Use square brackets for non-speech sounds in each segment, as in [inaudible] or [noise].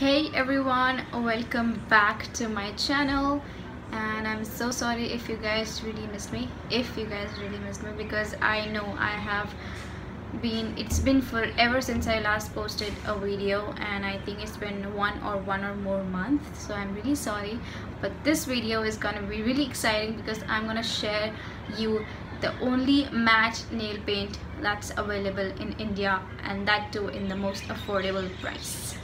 hey everyone welcome back to my channel. And i'm so sorry if you guys really missed me if you guys really missed me because i know i have been it's been forever since i last posted a video and i think it's been one or one or more months so i'm really sorry. But this video is gonna be really exciting because i'm gonna share you the only matte nail paint that's available in india and that too in the most affordable price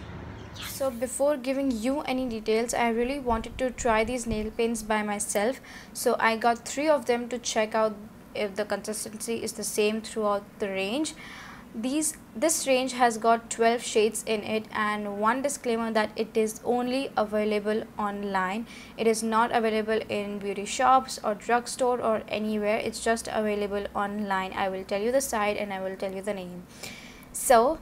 so before giving you any details i really wanted to try these nail paints by myself. So i got three of them to check out if the consistency is the same throughout the range. These this range has got 12 shades in it and one disclaimer that it is only available online. It is not available in beauty shops or drugstore or anywhere. It's just available online. I will tell you the site and i will tell you the name. So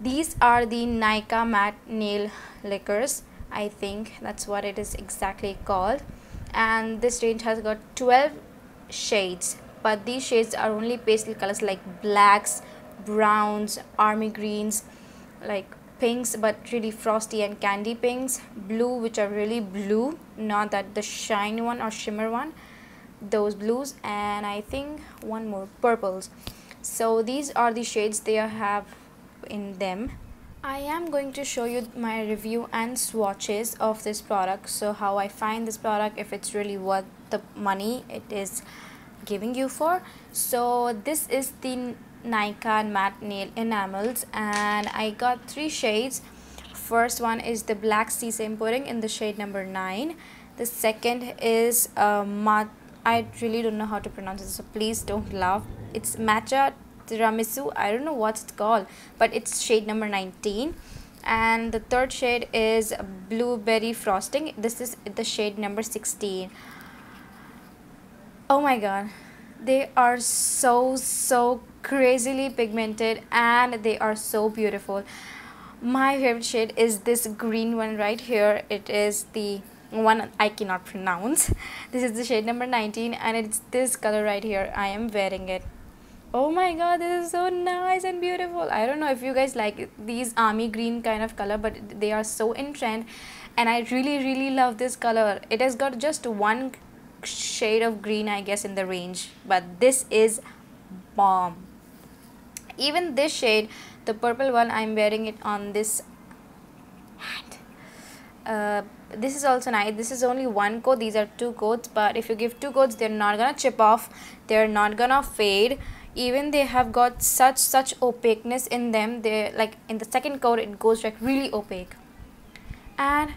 these are the Nykaa matte nail lacquers I think. That's what it is exactly called. And this range has got 12 shades but these shades are only pastel colors like blacks browns army greens like pinks but really frosty and candy pinks. Blue which are really blue not that the shiny one or shimmer one those blues. And i think one more purples. So these are the shades they have in them? I am going to show you my review and swatches of this product. So how I find this product if it's really worth the money it is giving you for. So this is the Nykaa matte nail enamels and I got three shades. First one is the black sesame pudding in the shade number 9 the second is uh, mat I really don't know how to pronounce it so please don't laugh. It's matcha tiramisu i don't know what it's called but it's shade number 19 and the third shade is blueberry frosting. This is the shade number 16 oh my god. They are so so crazily pigmented and they are so beautiful. My favorite shade is this green one right here. It is the one I cannot pronounce. [laughs] This is the shade number 19 and it's this color right here. I am wearing it oh my god this is so nice and beautiful. I don't know if you guys like these army green kind of color but they are so in trend. And i really really love this color. It has got just one shade of green i guess in the range. But this is bomb. Even this shade the purple one i'm wearing it on this hand uh, this is also nice. This is only one coat. These are two coats. But if you give two coats they're not gonna chip off. They're not gonna fade even they have got such such opaqueness in them they like in the second coat it goes like really opaque. And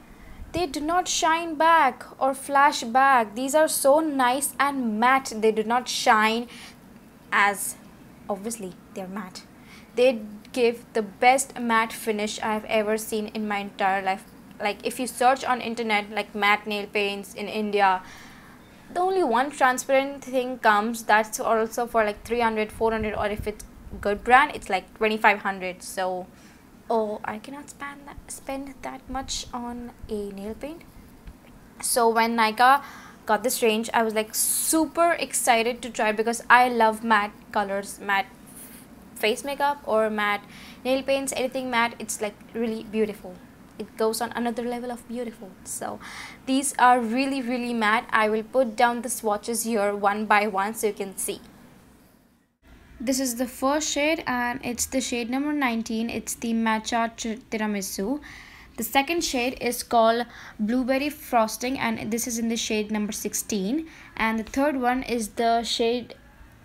they do not shine back or flash back. These are so nice and matte. They do not shine as obviously they're matte. They give the best matte finish i have ever seen in my entire life. Like if you search on internet like matte nail paints in india the only one transparent thing comes that's also for like 300 400 or if it's good brand it's like 2500 so oh i cannot spend that, spend that much on a nail paint. So when Nykaa got this range i was like super excited to try because i love matte colors matte face makeup or matte nail paints anything matte it's like really beautiful it goes on another level of beautiful. So these are really really matte. I will put down the swatches here one by one so you can see. This is the first shade and it's the shade number 19 it's the matcha tiramisu. The second shade is called blueberry frosting and this is in the shade number 16 and the third one is the shade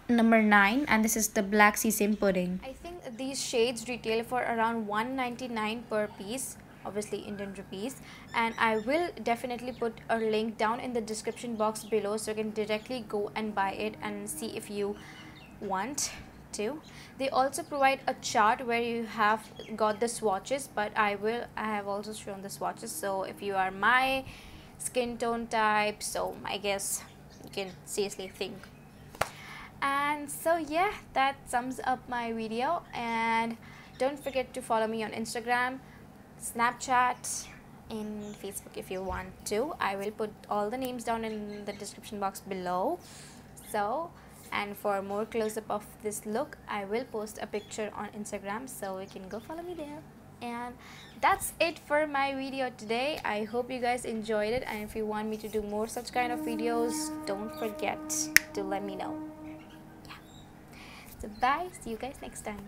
number 9 and this is the black sesame pudding. I think these shades retail for around 199 per piece obviously Indian rupees. And I will definitely put a link down in the description box below so you can directly go and buy it and see if you want to. They also provide a chart where you have got the swatches but I will I have also shown the swatches. So if you are my skin tone type so I guess you can seriously think. And so yeah that sums up my video. And don't forget to follow me on Instagram Snapchat, in Facebook if you want to. I will put all the names down in the description box below. So, and for more close-up of this look, I will post a picture on Instagram so you can go follow me there. and that's it for my video today i hope you guys enjoyed it and if you want me to do more such kind of videos don't forget to let me know yeah so bye see you guys next time